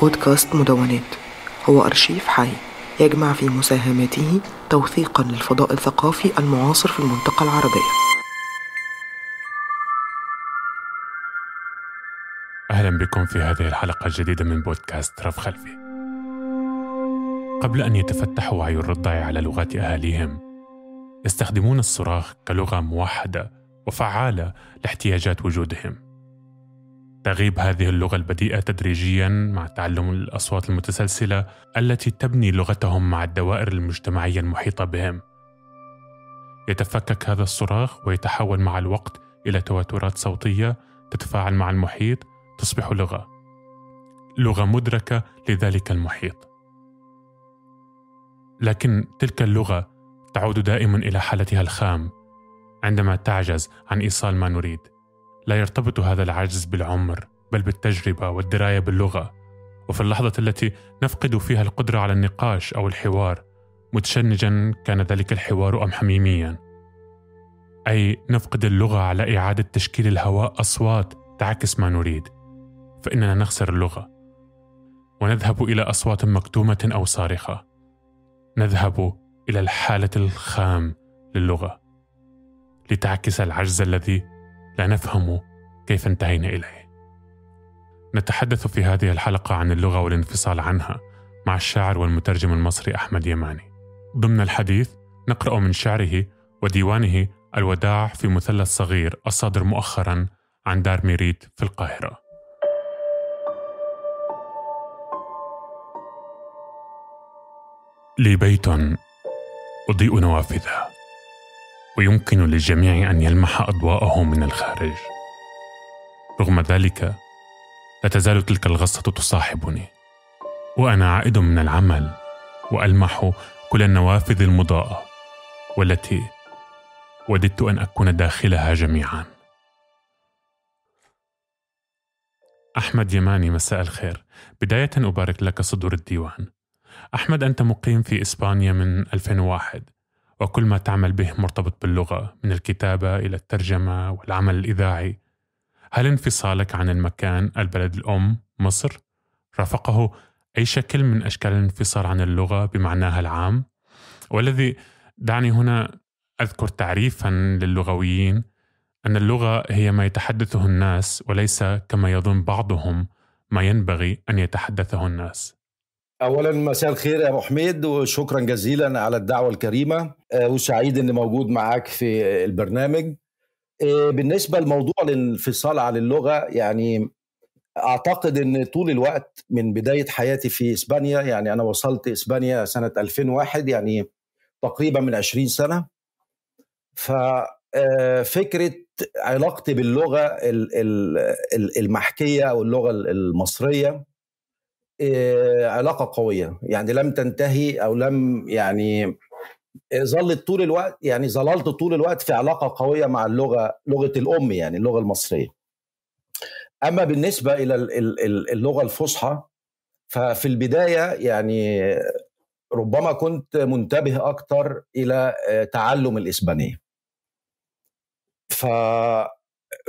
بودكاست مدونات. هو أرشيف حي. يجمع في مساهماته توثيقا للفضاء الثقافي المعاصر في المنطقة العربية. أهلا بكم في هذه الحلقة الجديدة من بودكاست رف خلفي. قبل أن يتفتح وعي الرضع على لغات أهاليهم يستخدمون الصراخ كلغة موحدة وفعالة لاحتياجات وجودهم. تغيب هذه اللغة البديئة تدريجيا مع تعلم الأصوات المتسلسلة التي تبني لغتهم مع الدوائر المجتمعية المحيطة بهم. يتفكك هذا الصراخ ويتحول مع الوقت إلى تواترات صوتية تتفاعل مع المحيط تصبح لغة. لغة مدركة لذلك المحيط. لكن تلك اللغة تعود دائما إلى حالتها الخام عندما تعجز عن إيصال ما نريد. لا يرتبط هذا العجز بالعمر بل بالتجربة والدراية باللغة. وفي اللحظة التي نفقد فيها القدرة على النقاش أو الحوار متشنجا كان ذلك الحوار أم حميميا. أي نفقد اللغة على إعادة تشكيل الهواء أصوات تعكس ما نريد. فإننا نخسر اللغة. ونذهب إلى أصوات مكتومة أو صارخة. نذهب إلى الحالة الخام للغة. لتعكس العجز الذي لا نفهم كيف انتهينا إليه. نتحدث في هذه الحلقة عن اللغة والانفصال عنها مع الشاعر والمترجم المصري أحمد يماني. ضمن الحديث نقرأ من شعره وديوانه الوداع في مثلث صغير الصادر مؤخرا عن دار ميريت في القاهرة. لي بيت أضيء نوافذه. ويمكن للجميع أن يلمح أضواءه من الخارج. رغم ذلك لا تزال تلك الغصة تصاحبني وأنا عائد من العمل وألمح كل النوافذ المضاءة والتي وددت أن أكون داخلها جميعا. أحمد يماني مساء الخير. بداية أبارك لك صدور الديوان. أحمد أنت مقيم في إسبانيا من 2001 وكل ما تعمل به مرتبط باللغة من الكتابة إلى الترجمة والعمل الإذاعي. هل انفصالك عن المكان البلد الأم مصر رافقه أي شكل من أشكال الانفصال عن اللغة بمعناها العام؟ والذي دعني هنا أذكر تعريفا للغويين أن اللغة هي ما يتحدثه الناس وليس كما يظن بعضهم ما ينبغي أن يتحدثه الناس. اولا مساء الخير يا أبو حميد وشكرا جزيلا على الدعوة الكريمة آه، وسعيد إني موجود معاك في البرنامج. آه، بالنسبة لموضوع الانفصال عن اللغة يعني أعتقد إن طول الوقت من بداية حياتي في إسبانيا يعني أنا وصلت إسبانيا سنة 2001 يعني تقريبا من 20 سنة. ففكره آه، علاقتي باللغة المحكية أو اللغة المصرية علاقة قوية. يعني لم تنتهي أو لم يعني آه، ظلت طول الوقت يعني ظللت طول الوقت في علاقة قوية مع اللغة لغة الأم يعني اللغة المصرية. أما بالنسبة إلى اللغة الفصحى ففي البداية يعني ربما كنت منتبه أكثر إلى آه، تعلم الإسبانية. ف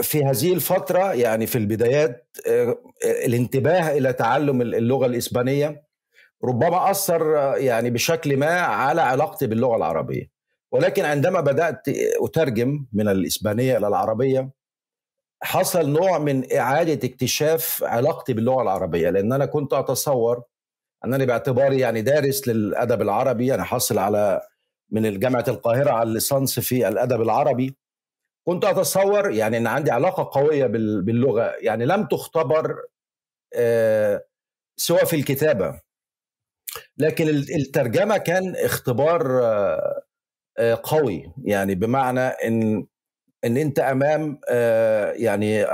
في هذه الفترة يعني في البدايات آه، الانتباه إلى تعلم اللغة الإسبانية ربما أثر آه، يعني بشكل ما على علاقتي باللغة العربية. ولكن عندما بدأت أترجم من الإسبانية إلى العربية حصل نوع من إعادة اكتشاف علاقتي باللغة العربية لأن أنا كنت أتصور أنني باعتباري يعني دارس للأدب العربي أنا حاصل على من جامعة القاهرة على الليسانس في الأدب العربي. كنت أتصور يعني إن عندي علاقة قوية باللغة. يعني لم تختبر آه، سوى في الكتابة. لكن الترجمة كان اختبار آه، آه، قوي. يعني بمعنى ان إن أنت أمام يعني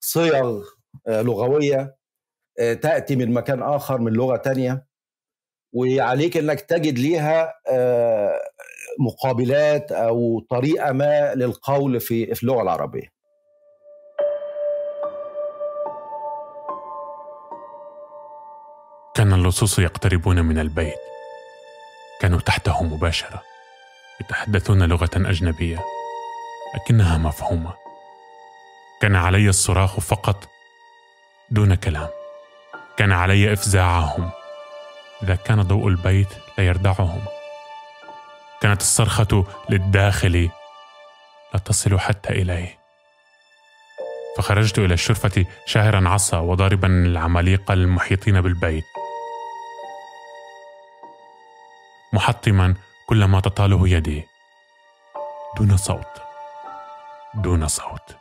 صيغ لغوية تأتي من مكان آخر من لغة تانية وعليك إنك تجد ليها مقابلات أو طريقة ما للقول في اللغة العربية. كان اللصوص يقتربون من البيت. كانوا تحته مباشرة يتحدثون لغة أجنبية لكنها مفهومة. كان علي الصراخ فقط دون كلام. كان علي إفزاعهم. إذا كان ضوء البيت لا يردعهم. كانت الصرخة للداخل لا تصل حتى إليه. فخرجت إلى الشرفة شاهرا عصا وضاربا العماليق المحيطين بالبيت. محطما كل ما تطاله يدي. دون صوت. دون صوت.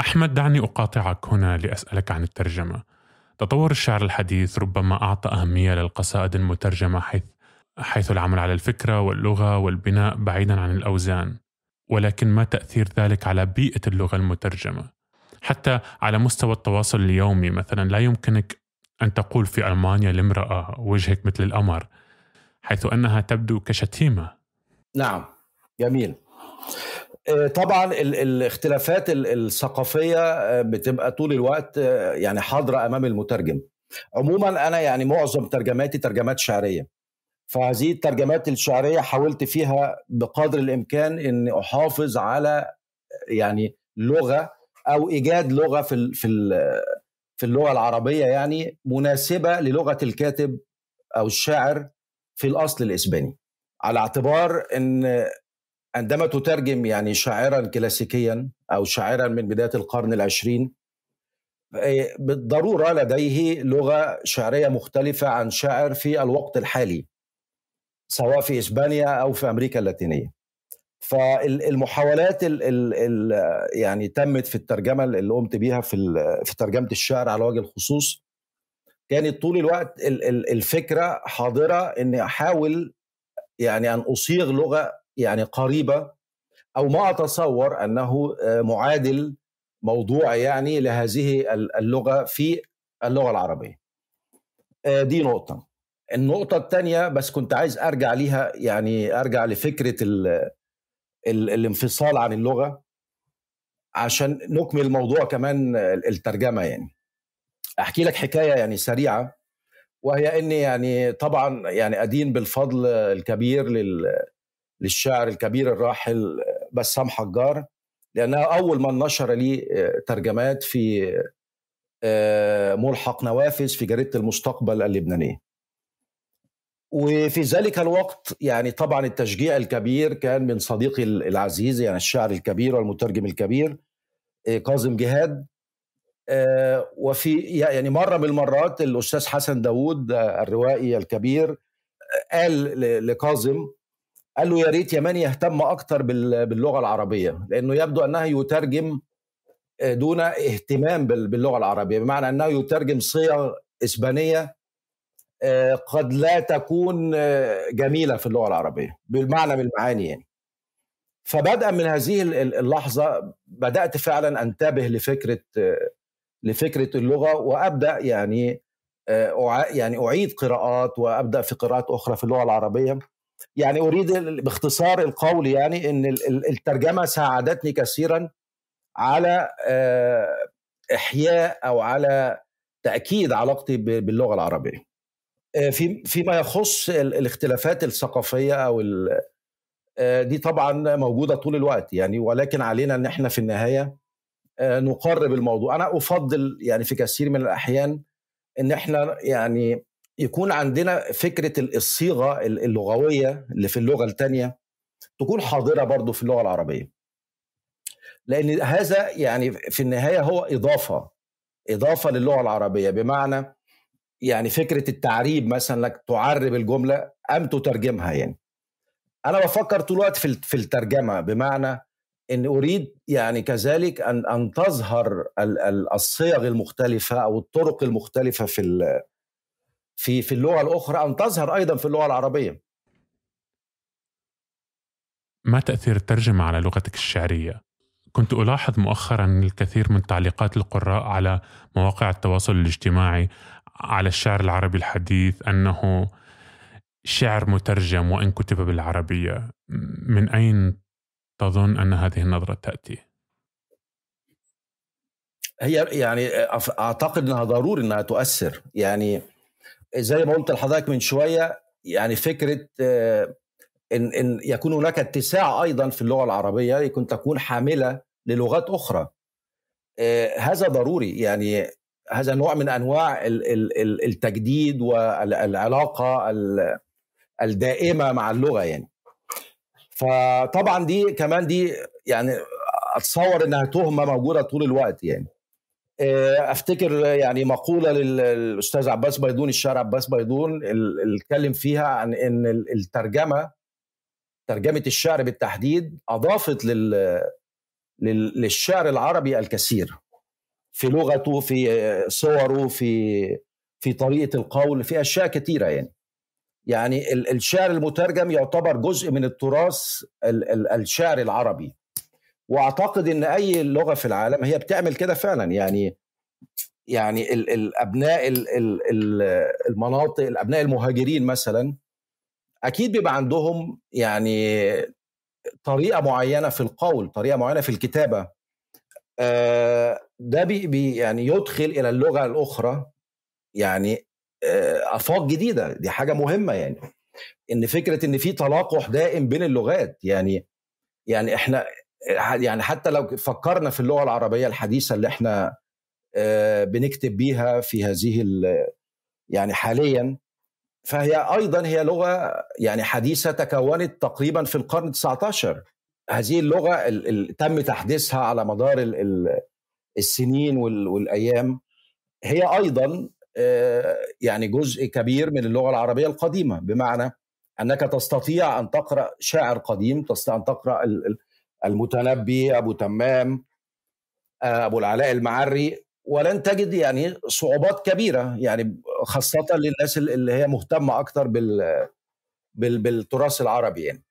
أحمد دعني أقاطعك هنا لأسألك عن الترجمة. تطور الشعر الحديث ربما أعطى أهمية للقصائد المترجمة حيث حيث العمل على الفكرة واللغة والبناء بعيدا عن الأوزان ولكن ما تأثير ذلك على بيئة اللغة المترجمة؟ حتى على مستوى التواصل اليومي مثلا لا يمكنك أن تقول في ألمانيا لامرأة وجهك مثل القمر حيث أنها تبدو كشتيمة. نعم جميل. آه، طبعا الاختلافات الثقافية آه، بتبقى طول الوقت آه، يعني حاضرة أمام المترجم. عموما أنا يعني معظم ترجماتي ترجمات شعرية. فهذه الترجمات الشعرية حاولت فيها بقدر الإمكان إن أحافظ على يعني لغة أو إيجاد لغة في في في اللغة العربية يعني مناسبة للغة الكاتب أو الشاعر في الأصل الإسباني. على اعتبار إن عندما تترجم يعني شاعرا كلاسيكيا أو شاعرا من بداية القرن العشرين بالضرورة لديه لغة شعرية مختلفة عن شاعر في الوقت الحالي. سواء في إسبانيا أو في أمريكا اللاتينية فالمحاولات ال ال ال يعني تمت في الترجمة اللي قمت بيها في في ترجمة الشعر على وجه الخصوص كانت طول الوقت الفكرة حاضرة إني أحاول يعني أن أصيغ لغة يعني قريبة أو ما أتصور أنه معادل موضوع يعني لهذه اللغة في اللغة العربية. دي نقطة. النقطة الثانية بس كنت عايز أرجع ليها يعني أرجع لفكرة ال ال الانفصال عن اللغة عشان نكمل الموضوع كمان الترجمة يعني. أحكي لك حكاية يعني سريعة وهي أني يعني طبعا يعني أدين بالفضل الكبير للشاعر الكبير الراحل بسام حجار لأنها أول من نشر لي ترجمات في ملحق نوافذ في جريدة المستقبل اللبنانية. وفي ذلك الوقت يعني طبعا التشجيع الكبير كان من صديقي العزيز يعني الشاعر الكبير والمترجم الكبير آه، كاظم جهاد. آه، وفي يعني مرة من المرات الأستاذ حسن داوود آه، الروائي الكبير قال لكاظم قال له يا ريت يماني يهتم أكثر باللغة العربية لأنه يبدو أنها يترجم دون اهتمام باللغة العربية بمعنى أنه يترجم صيغ إسبانية آه، قد لا تكون آه، جميلة في اللغة العربية بالمعنى من المعاني يعني. فبدأ من هذه اللحظة بدأت فعلا أنتبه لفكرة آه، لفكرة اللغة وأبدأ يعني يعني أعيد قراءات وأبدأ في قراءات أخرى في اللغة العربية. يعني أريد باختصار القول يعني إن الترجمة ساعدتني كثيرا على إحياء أو على تأكيد علاقتي باللغة العربية. آه، في فيما يخص الاختلافات الثقافية أو آه، دي طبعا موجودة طول الوقت يعني ولكن علينا إن إحنا في النهاية آه، نقرب الموضوع. أنا أفضل يعني في كثير من الأحيان إن إحنا يعني يكون عندنا فكرة الصيغة اللغوية اللي في اللغة الثانية تكون حاضرة برضو في اللغة العربية. لأن هذا يعني في النهاية هو إضافة إضافة للغة العربية. بمعنى يعني فكرة التعريب مثلا انك تعرب الجملة أم تترجمها يعني. أنا بفكر طول الوقت في في الترجمة بمعنى إن أريد يعني كذلك ان أن تظهر الصيغ المختلفة أو الطرق المختلفة في في في اللغة الأخرى أن تظهر أيضا في اللغة العربية. ما تأثير الترجمة على لغتك الشعرية؟ كنت ألاحظ مؤخرا الكثير من تعليقات القراء على مواقع التواصل الاجتماعي على الشعر العربي الحديث أنه شعر مترجم وإن كتب بالعربية. من أين تظن أن هذه النظرة تأتي؟ هي يعني أعتقد إنها ضروري إنها تؤثر. يعني زي ما قلت لحضرتك من شوية يعني فكرة آه، إن إن يكون هناك اتساع أيضا في اللغة العربية يكون تكون حاملة للغات أخرى. آه، هذا ضروري. يعني هذا نوع من أنواع التجديد والعلاقة الدائمة مع اللغة يعني. فطبعا دي كمان دي يعني أتصور إنها تهمة موجودة طول الوقت يعني. آه، أفتكر يعني مقولة للأستاذ عباس بيضون الشاعر عباس بيضون اللي اتكلم فيها عن إن الترجمة ترجمة الشعر بالتحديد أضافت لل للشعر العربي الكثير. في لغته في صوره في في طريقة القول في أشياء كثيرة يعني. يعني الشعر المترجم يعتبر جزء من التراث الشعر العربي. وأعتقد إن أي لغة في العالم هي بتعمل كده فعلا. يعني يعني الأبناء المناطق الأبناء المهاجرين مثلا أكيد بيبقى عندهم يعني طريقة معينة في القول طريقة معينة في الكتابة. آه، ده بي يعني يدخل إلى اللغة الأخرى يعني أفاق جديدة. دي حاجة مهمة يعني. إن فكرة إن في تلاقح دائم بين اللغات يعني يعني إحنا يعني حتى لو فكرنا في اللغة العربية الحديثة اللي إحنا بنكتب بيها في هذه يعني حاليا فهي أيضا هي لغة يعني حديثة تكونت تقريبا في القرن 19 هذه اللغة تم تحديثها على مدار السنين والأيام هي أيضا آه، يعني جزء كبير من اللغة العربية القديمة. بمعنى أنك تستطيع أن تقرأ شاعر قديم تستطيع أن تقرأ المتنبي أبو تمام آه، أبو العلاء المعري ولن تجد يعني صعوبات كبيرة. يعني خاصة للناس اللي هي مهتمة أكثر بال بالتراث العربي يعني.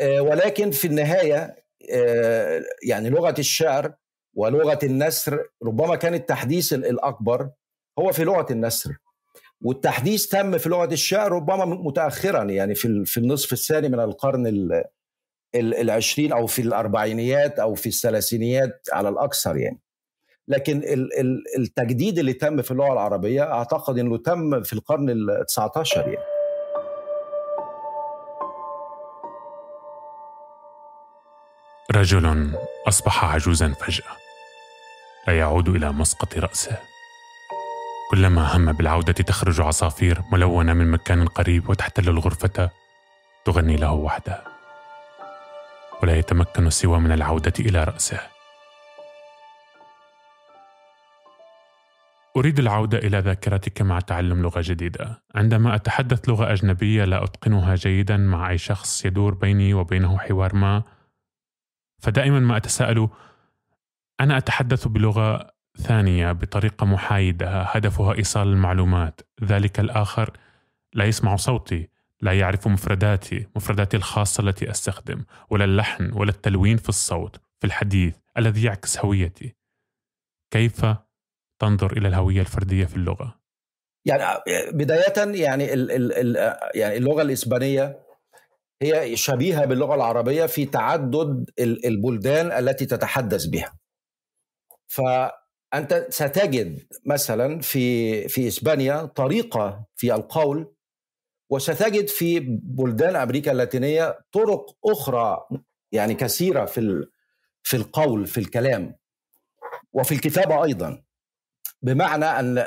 آه، ولكن في النهاية يعني لغة الشعر ولغة النثر ربما كان التحديث الأكبر هو في لغة النثر. والتحديث تم في لغة الشعر ربما متاخرا يعني في في النصف الثاني من القرن العشرين أو في الأربعينيات أو في الثلاثينيات على الأكثر يعني. لكن التجديد اللي تم في اللغة العربية أعتقد إنه تم في القرن ال 19 يعني. رجل أصبح عجوزا فجأة. لا يعود إلى مسقط رأسه. كلما هم بالعودة تخرج عصافير ملونة من مكان قريب وتحتل الغرفة تغني له وحدها ولا يتمكن سوى من العودة إلى رأسه. أريد العودة إلى ذاكرتك مع تعلم لغة جديدة. عندما أتحدث لغة أجنبية لا أتقنها جيدا مع أي شخص يدور بيني وبينه حوار ما، فدائما ما أتساءل أنا أتحدث بلغة ثانية بطريقة محايدة هدفها إيصال المعلومات، ذلك الآخر لا يسمع صوتي، لا يعرف مفرداتي، مفرداتي الخاصة التي أستخدم، ولا اللحن ولا التلوين في الصوت، في الحديث الذي يعكس هويتي. كيف تنظر إلى الهوية الفردية في اللغة؟ يعني بداية يعني ال ال يعني اللغة الإسبانية هي شبيهة باللغة العربية في تعدد البلدان التي تتحدث بها. فأنت ستجد مثلا في في إسبانيا طريقة في القول وستجد في بلدان أمريكا اللاتينية طرق أخرى يعني كثيرة في في القول في الكلام وفي الكتابة أيضا. بمعنى أن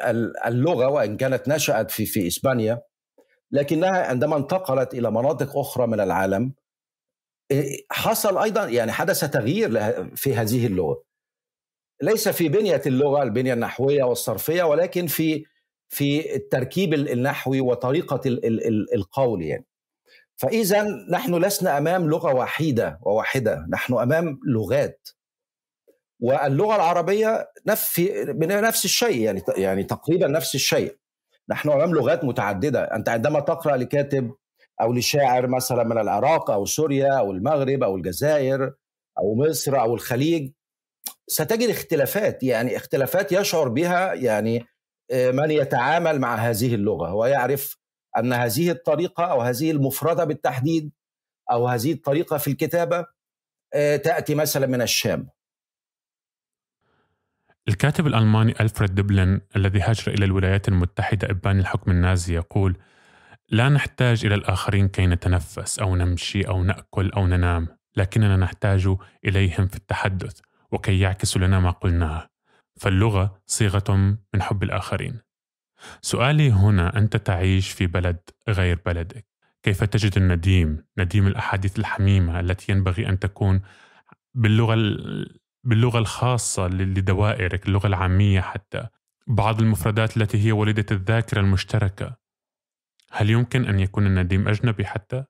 اللغة وإن كانت نشأت في في إسبانيا لكنها عندما انتقلت إلى مناطق أخرى من العالم إيه، حصل أيضا يعني حدث تغيير في هذه اللغة. ليس في بنية اللغة البنية النحوية والصرفية ولكن في في التركيب النحوي وطريقة القول يعني. فإذا نحن لسنا أمام لغة وحيدة وواحدة نحن أمام لغات. واللغة العربية نفس نفس الشيء يعني يعني تقريبا نفس الشيء. نحن أمام لغات متعددة. أنت عندما تقرأ لكاتب أو لشاعر مثلا من العراق أو سوريا أو المغرب أو الجزائر أو مصر أو الخليج ستجد اختلافات يعني اختلافات يشعر بها يعني آه، من يتعامل مع هذه اللغة ويعرف أن هذه الطريقة أو هذه المفردة بالتحديد أو هذه الطريقة في الكتابة آه، تأتي مثلا من الشام. الكاتب الألماني ألفريد دبلن الذي هاجر إلى الولايات المتحدة إبان الحكم النازي يقول لا نحتاج إلى الآخرين كي نتنفس أو نمشي أو نأكل أو ننام لكننا نحتاج إليهم في التحدث. وكي يعكسوا لنا ما قلناه. فاللغة صيغة من حب الآخرين. سؤالي هنا أنت تعيش في بلد غير بلدك. كيف تجد النديم نديم الأحاديث الحميمة التي ينبغي أن تكون باللغة باللغة الخاصة لدوائرك اللغة العامية حتى؟ بعض المفردات التي هي وليدة الذاكرة المشتركة. هل يمكن أن يكون النديم أجنبي حتى؟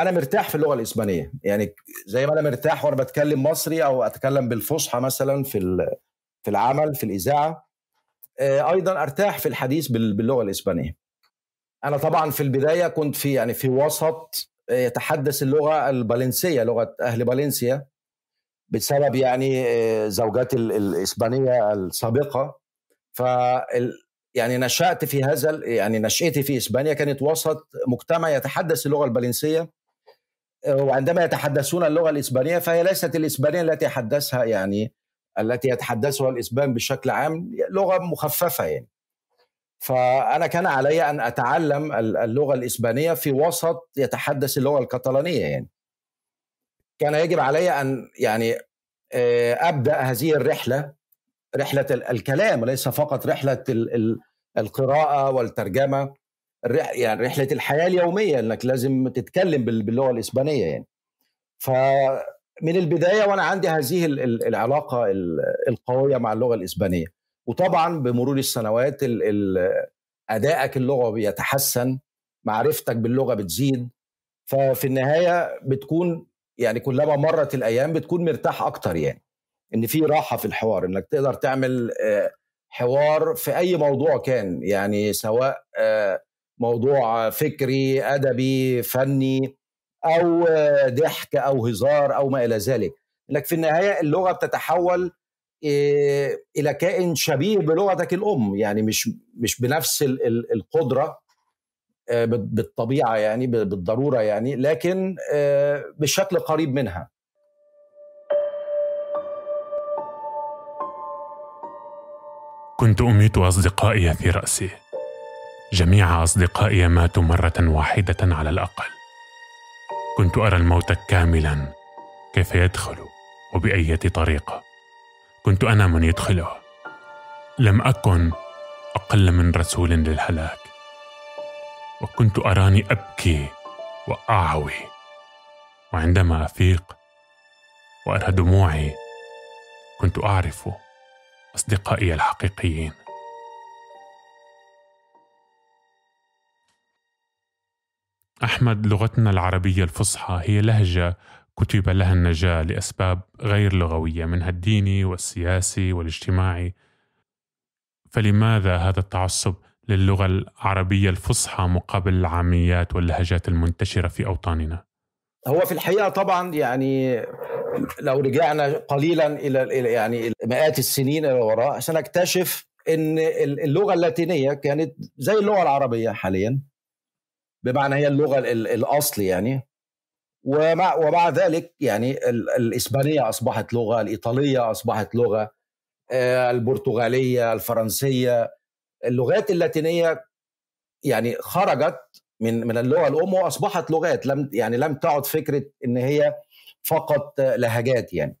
أنا مرتاح في اللغة الإسبانية. يعني زي ما أنا مرتاح وأنا بتكلم مصري أو أتكلم بالفصحى مثلا في في العمل في الإذاعة آه، أيضا أرتاح في الحديث باللغة الإسبانية. أنا طبعا في البداية كنت في يعني في وسط آه، يتحدث اللغة البالنسية لغة أهل بالنسيا بسبب يعني آه، زوجات الإسبانية السابقة. ف يعني نشأت في هذا يعني نشأتي في إسبانيا كانت وسط مجتمع يتحدث اللغة البالنسية. وعندما يتحدثون اللغة الإسبانية فهي ليست الإسبانية التي يتحدثها يعني التي يتحدثها الإسبان بشكل عام لغة مخففة يعني. فأنا كان علي أن أتعلم اللغة الإسبانية في وسط يتحدث اللغة الكتالونية يعني. كان يجب علي أن يعني آه، أبدأ هذه الرحلة رحلة الكلام وليس فقط رحلة القراءة والترجمة. يعني رحلة الحياة اليومية إنك لازم تتكلم باللغة الإسبانية يعني. فمن البداية وأنا عندي هذه العلاقة القوية مع اللغة الإسبانية. وطبعا بمرور السنوات أدائك اللغوي بيتحسن معرفتك باللغة بتزيد. ففي النهاية بتكون يعني كلما مرت الأيام بتكون مرتاح أكتر يعني. إن في راحة في الحوار إنك تقدر تعمل آه، حوار في أي موضوع كان يعني سواء آه، موضوع فكري أدبي فني أو آه، ضحك أو هزار أو ما إلى ذلك. انك في النهاية اللغة بتتحول إلى كائن شبيه بلغتك الأم. يعني مش مش بنفس القدرة بالطبيعة يعني بالضرورة يعني لكن بشكل قريب منها. كنت أميت أصدقائي في رأسي. جميع أصدقائي ماتوا مرة واحدة على الأقل. كنت أرى الموت كاملا كيف يدخل وبأية طريقة كنت أنا من يدخله. لم أكن أقل من رسول للهلاك. وكنت أراني أبكي وأعوي. وعندما أفيق وأرى دموعي كنت أعرف أصدقائي الحقيقيين. أحمد لغتنا العربية الفصحى هي لهجة كتب لها النجاة لأسباب غير لغوية منها الديني والسياسي والاجتماعي فلماذا هذا التعصب للغة العربية الفصحى مقابل العاميات واللهجات المنتشرة في أوطاننا؟ هو في الحقيقة طبعا يعني لو رجعنا قليلا إلى يعني مئات السنين إلى الوراء سنكتشف إن اللغة اللاتينية كانت زي اللغة العربية حاليا بمعنى هي اللغة الاصل يعني. ومع ومع ذلك يعني الإسبانية أصبحت لغة الإيطالية أصبحت لغة آه، البرتغالية الفرنسية اللغات اللاتينية يعني خرجت من من اللغة الأم وأصبحت لغات لم يعني لم تعد فكرة إن هي فقط لهجات يعني.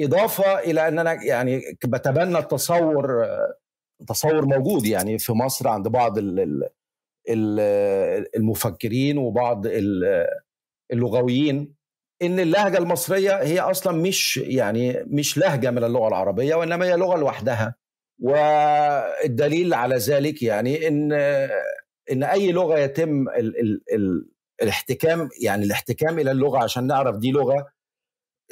إضافة إلى ان أنا يعني بتبنى التصور تصور موجود يعني في مصر عند بعض المفكرين وبعض اللغويين إن اللهجة المصرية هي أصلا مش يعني مش لهجة من اللغة العربية وإنما هي لغة لوحدها. والدليل على ذلك يعني إن إن أي لغة يتم ال ال ال الاحتكام يعني الاحتكام إلى اللغة عشان نعرف دي لغة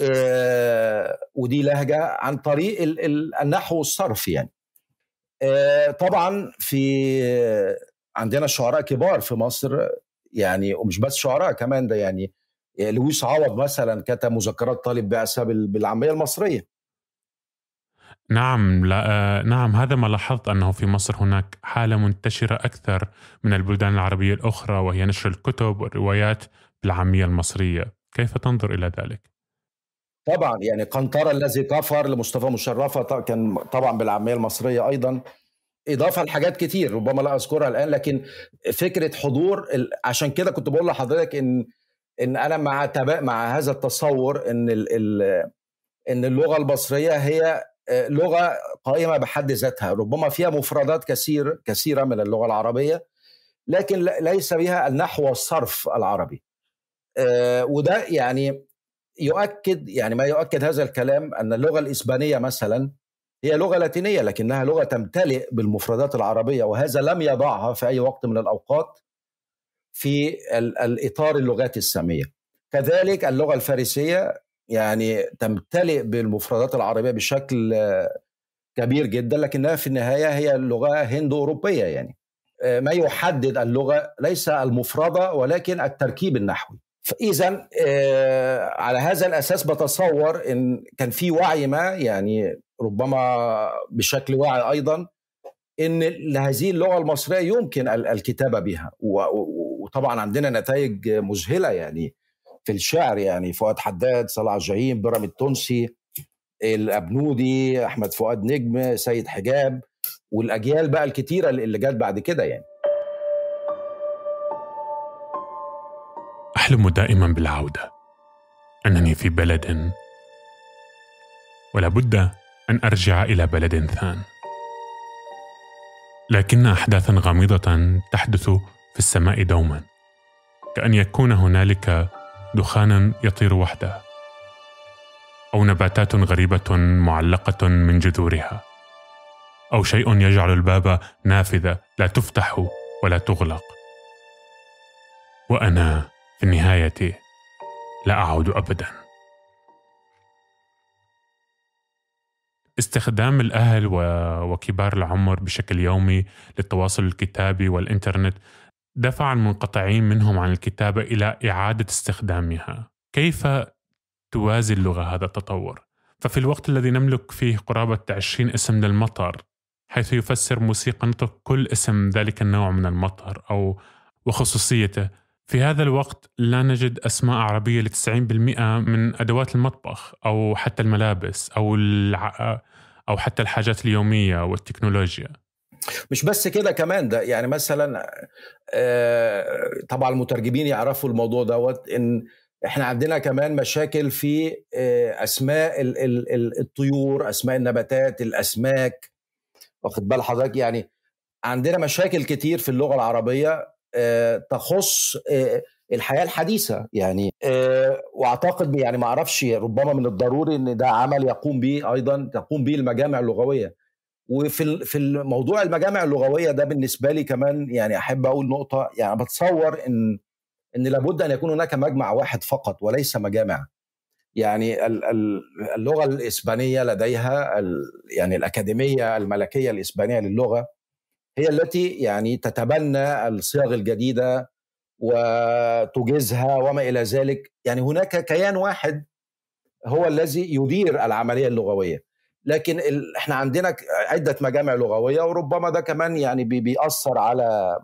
آه ودي لهجة عن طريق ال ال النحو والصرف يعني. آه طبعا في عندنا شعراء كبار في مصر يعني ومش بس شعراء كمان ده يعني لويس عوض مثلا كتب مذكرات طالب بعثة بالعامية المصرية. نعم لا نعم هذا ما لاحظت أنه في مصر هناك حالة منتشرة أكثر من البلدان العربية الأخرى وهي نشر الكتب والروايات بالعامية المصرية، كيف تنظر إلى ذلك؟ طبعا يعني قنطرة الذي كفر لمصطفى مشرفة كان طبعا بالعامية المصرية أيضا. إضافة لحاجات كتير ربما لا أذكرها الآن لكن فكرة حضور عشان كده كنت بقول لحضرتك إن إن أنا مع مع هذا التصور إن ال ال إن اللغة المصريه هي لغة قائمة بحد ذاتها ربما فيها مفردات كثير كثيرة من اللغة العربية لكن ليس بها النحو والصرف العربي. وده يعني يؤكد يعني ما يؤكد هذا الكلام أن اللغة الإسبانية مثلا هي لغة لاتينية لكنها لغة تمتلئ بالمفردات العربية وهذا لم يضعها في أي وقت من الأوقات في الإطار اللغات السامية. كذلك اللغة الفارسية يعني تمتلئ بالمفردات العربية بشكل كبير جدا لكنها في النهاية هي لغة هند اوروبيه يعني ما يحدد اللغة ليس المفردة ولكن التركيب النحوي. فاذا على هذا الأساس بتصور إن كان في وعي ما يعني ربما بشكل واعي أيضا إن لهذه اللغة المصرية يمكن الكتابة بها. وطبعا عندنا نتائج مذهلة يعني في الشعر يعني فؤاد حداد صلاح جاهين برم التونسي الأبنودي أحمد فؤاد نجم سيد حجاب والأجيال بقى الكتيرة اللي جت بعد كده يعني. أحلم دائما بالعودة أنني في بلد ولا بد أن أرجع إلى بلد ثان. لكن احداثا غامضة تحدث في السماء دوما كأن يكون هنالك دخان يطير وحده أو نباتات غريبة معلقة من جذورها أو شيء يجعل الباب نافذه لا تفتح ولا تغلق. وأنا في النهايه لا أعود ابدا. استخدام الأهل وكبار العمر بشكل يومي للتواصل الكتابي والإنترنت دفع المنقطعين منهم عن الكتابة إلى إعادة استخدامها كيف توازي اللغة هذا التطور؟ ففي الوقت الذي نملك فيه قرابة 20 اسم للمطر حيث يفسر موسيقى نطق كل اسم ذلك النوع من المطر أو وخصوصيته في هذا الوقت لا نجد أسماء عربية ل 90% من أدوات المطبخ أو حتى الملابس أو الع... أو حتى الحاجات اليومية والتكنولوجيا. مش بس كده كمان ده يعني مثلا طبعا المترجمين يعرفوا الموضوع دوت إن إحنا عندنا كمان مشاكل في أسماء الطيور أسماء النباتات الأسماك. واخد بال حضرتك؟ يعني عندنا مشاكل كتير في اللغة العربية. تخص الحياة الحديثة يعني. وأعتقد يعني ما أعرفش ربما من الضروري إن ده عمل يقوم به أيضا تقوم به المجامع اللغوية. وفي في الموضوع المجامع اللغوية ده بالنسبة لي كمان يعني أحب أقول نقطة يعني بتصور إن إن لابد أن يكون هناك مجمع واحد فقط وليس مجامع. يعني اللغة الإسبانية لديها يعني الأكاديمية الملكية الإسبانية للغة هي التي يعني تتبنى الصيغ الجديدة وتجيزها وما إلى ذلك يعني هناك كيان واحد هو الذي يدير العملية اللغوية لكن ال... إحنا عندنا عدة مجامع لغوية وربما ده كمان يعني بي... بيأثر على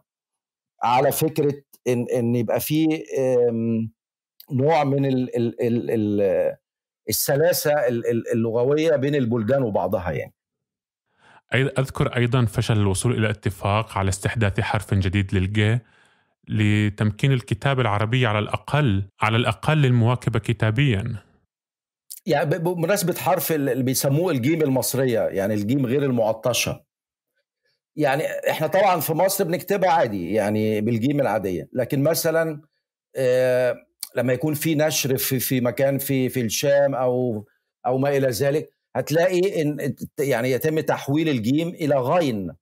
على فكرة ان إن يبقى في نوع من. ال... ال... ال... السلاسة اللغوية بين البلدان وبعضها يعني أذكر أيضا فشل الوصول إلى اتفاق على استحداث حرف جديد للجي لتمكين الكتابة العربية على الاقل على الأقل للمواكبة كتابيا. يعني بمناسبة حرف اللي بيسموه الجيم المصرية يعني الجيم غير المعطشة. يعني إحنا طبعا في مصر بنكتبها عادي يعني بالجيم العادية. لكن مثلا آه لما يكون في نشر في في مكان في في الشام أو أو ما إلى ذلك هتلاقي إن يعني يتم تحويل الجيم إلى غين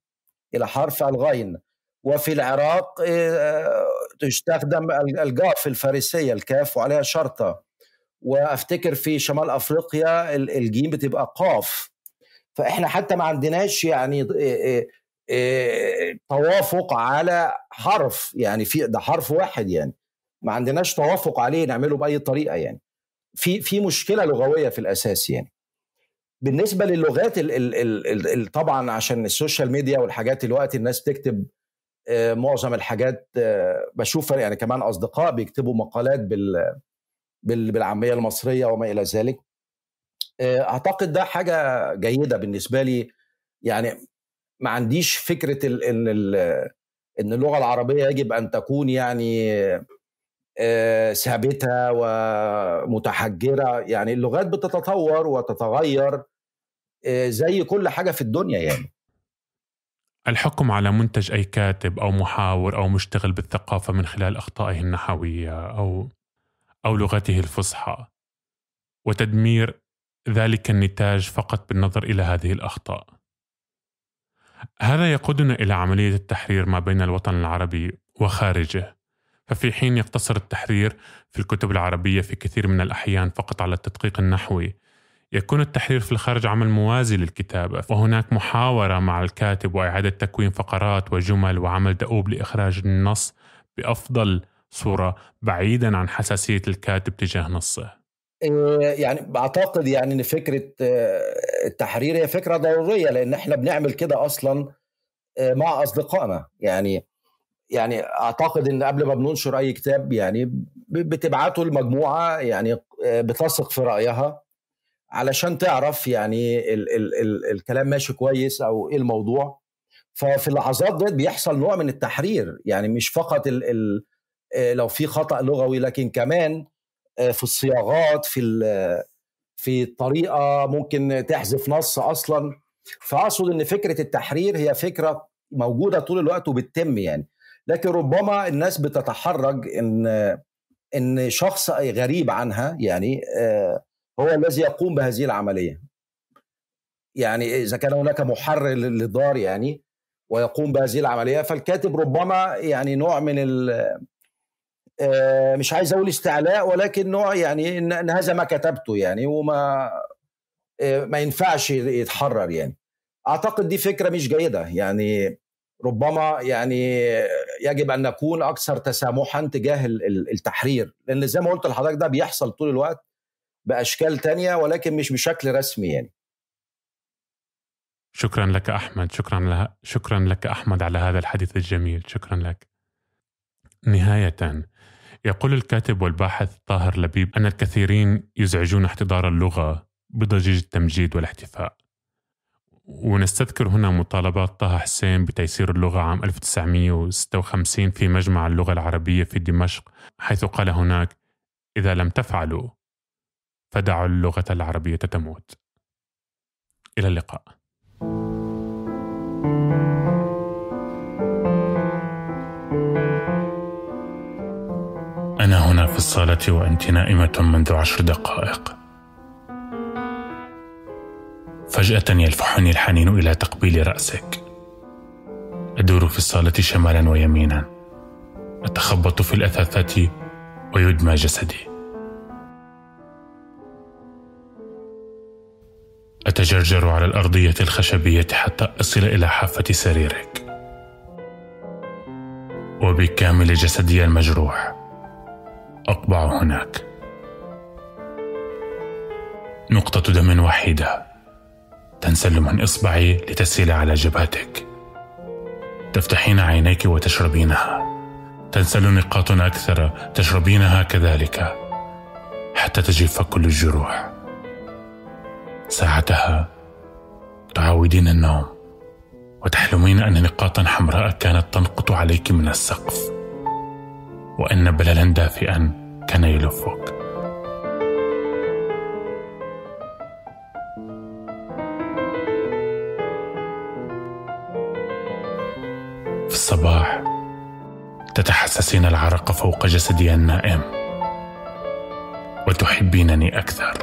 إلى حرف الغين وفي العراق آه تستخدم الجاف الفارسية الكاف وعليها شرطة. وأفتكر في شمال أفريقيا الجيم بتبقى قاف. فإحنا حتى ما عندناش يعني توافق على حرف. يعني في ده حرف واحد يعني. ما عندناش توافق عليه نعمله بأي طريقة يعني. في في مشكلة لغوية في الأساس يعني. بالنسبة للغات ال ال ال ال طبعا عشان السوشيال ميديا والحاجات دلوقتي الناس تكتب معظم الحاجات بشوفها يعني كمان أصدقاء بيكتبوا مقالات بال بالعامية المصرية وما إلى ذلك. أعتقد ده حاجة جيدة بالنسبة لي. يعني ما عنديش فكرة إن إن اللغة العربية يجب أن تكون يعني آه، ثابتة ومتحجرة. يعني اللغات بتتطور وتتغير آه، زي كل حاجة في الدنيا يعني. الحكم على منتج أي كاتب أو محاور أو مشتغل بالثقافة من خلال أخطائه النحوية أو أو لغته الفصحى. وتدمير ذلك النتاج فقط بالنظر إلى هذه الأخطاء. هذا يقودنا إلى عملية التحرير ما بين الوطن العربي وخارجه. ففي حين يقتصر التحرير في الكتب العربية في كثير من الأحيان فقط على التدقيق النحوي يكون التحرير في الخارج عمل موازي للكتابة وهناك محاورة مع الكاتب وإعادة تكوين فقرات وجمل وعمل دؤوب لإخراج النص بأفضل صورة بعيدا عن حساسية الكاتب تجاه نصه. يعني بعتقد يعني إن فكرة آه، التحرير هي فكرة ضرورية لأن إحنا بنعمل كده أصلا آه، مع أصدقائنا. يعني يعني أعتقد إن قبل ما بننشر أي كتاب يعني بتبعته المجموعة يعني آه، بتثق في رأيها علشان تعرف يعني ال ال ال الكلام ماشي كويس أو إيه الموضوع. ففي اللحظات ديت بيحصل نوع من التحرير يعني مش فقط ال ال لو في خطأ لغوي لكن كمان آه، في الصياغات في في الطريقة ممكن تحذف نص أصلا. فأقصد إن فكرة التحرير هي فكرة موجودة طول الوقت وبتتم يعني. لكن ربما الناس بتتحرج إن إن شخص غريب عنها يعني آه، هو الذي يقوم بهذه العملية. يعني إذا كان هناك محرر للدار يعني ويقوم بهذه العملية فالكاتب ربما يعني نوع من آه، مش عايز أقول استعلاء ولكن نوع يعني إن هذا ما كتبته يعني وما آه، ما ينفعش يتحرر يعني. أعتقد دي فكرة مش جيدة يعني ربما يعني يجب أن نكون أكثر تسامحا تجاه التحرير لأن زي ما قلت لحضرتك ده بيحصل طول الوقت بأشكال تانية ولكن مش بشكل رسمي يعني. شكرا لك أحمد شكرا لها شكرا لك أحمد على هذا الحديث الجميل شكرا لك. نهاية يقول الكاتب والباحث طاهر لبيب أن الكثيرين يزعجون احتضار اللغة بضجيج التمجيد والاحتفاء. ونستذكر هنا مطالبات طه حسين بتيسير اللغة عام 1956 في مجمع اللغة العربية في دمشق حيث قال هناك إذا لم تفعلوا فدعوا اللغة العربية تموت. إلى اللقاء. أنا هنا في الصالة وأنت نائمة منذ عشر دقائق. فجأة يلفحني الحنين إلى تقبيل رأسك. أدور في الصالة شمالا ويمينا. أتخبط في الأثاثات ويدمى جسدي. أتجرجر على الأرضية الخشبية حتى أصل إلى حافة سريرك. وبكامل جسدي المجروح. أقبع هناك. نقطة دم وحيدة. تنسل من إصبعي لتسيل على جبهتك. تفتحين عينيك وتشربينها. تنسل نقاط أكثر تشربينها كذلك. حتى تجف كل الجروح. ساعتها تعودين النوم. وتحلمين أن نقاطا حمراء كانت تنقط عليك من السقف. وأن بللا دافئا كان يلفك. الصباح. تتحسسين العرق فوق جسدي النائم. وتحبينني أكثر.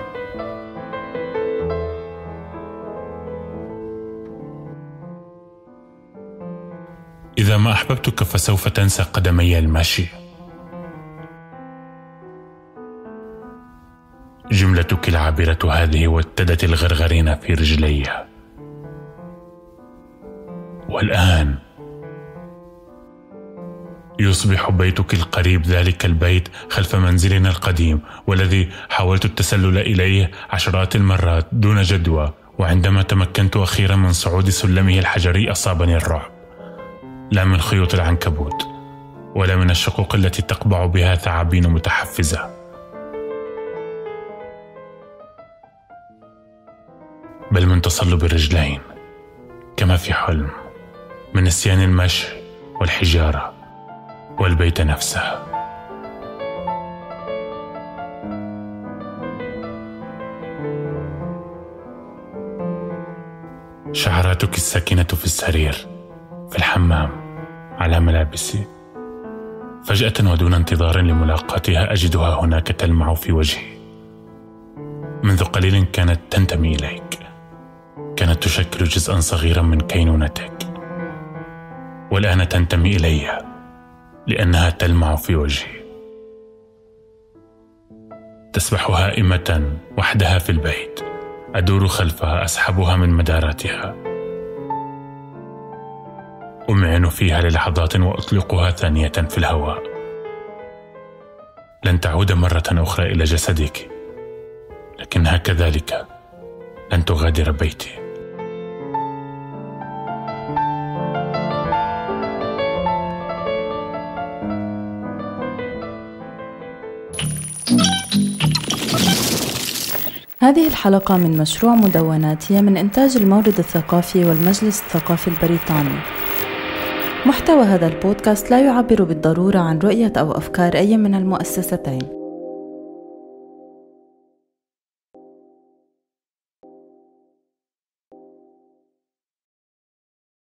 إذا ما أحببتك فسوف تنسى قدمي المشي. جملتك العابرة هذه وتدت الغرغرين في رجلي والآن يصبح بيتك القريب ذلك البيت خلف منزلنا القديم والذي حاولت التسلل إليه عشرات المرات دون جدوى. وعندما تمكنت أخيرا من صعود سلمه الحجري أصابني الرعب. لا من خيوط العنكبوت ولا من الشقوق التي تقبع بها ثعابين متحفزة. بل من تصلب الرجلين كما في حلم من نسيان المشي والحجارة. والبيت نفسه. شعراتك الساكنه في السرير في الحمام على ملابسي. فجأة ودون انتظار لملاقاتها أجدها هناك تلمع في وجهي. منذ قليل كانت تنتمي إليك. كانت تشكل جزءا صغيرا من كينونتك. والآن تنتمي إليها. لأنها تلمع في وجهي. تسبح هائمة وحدها في البيت. أدور خلفها أسحبها من مداراتها. أمعن فيها للحظات وأطلقها ثانية في الهواء. لن تعود مرة أخرى إلى جسدك. لكنها كذلك لن تغادر بيتي. هذه الحلقة من مشروع مدونات هي من إنتاج المورد الثقافي والمجلس الثقافي البريطاني. محتوى هذا البودكاست لا يعبر بالضرورة عن رؤية أو أفكار أي من المؤسستين.